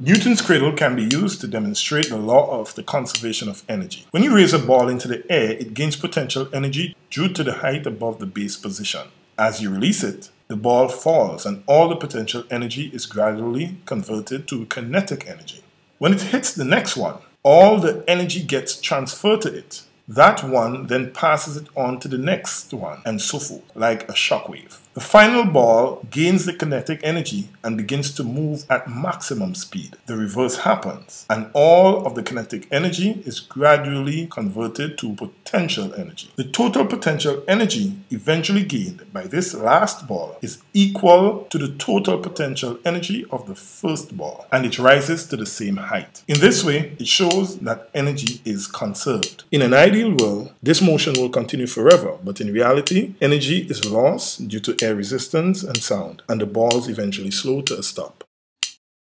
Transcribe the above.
Newton's cradle can be used to demonstrate the law of the conservation of energy. When you raise a ball into the air, it gains potential energy due to the height above the base position. As you release it, the ball falls and all the potential energy is gradually converted to kinetic energy. When it hits the next one, all the energy gets transferred to it. That one then passes it on to the next one and so forth, like a shockwave. The final ball gains the kinetic energy and begins to move at maximum speed. The reverse happens, and all of the kinetic energy is gradually converted to potential energy. The total potential energy eventually gained by this last ball is equal to the total potential energy of the first ball, and it rises to the same height. In this way, it shows that energy is conserved. In an ideal world, this motion will continue forever, but in reality, energy is lost due to air resistance and sound, and the balls eventually slow to a stop.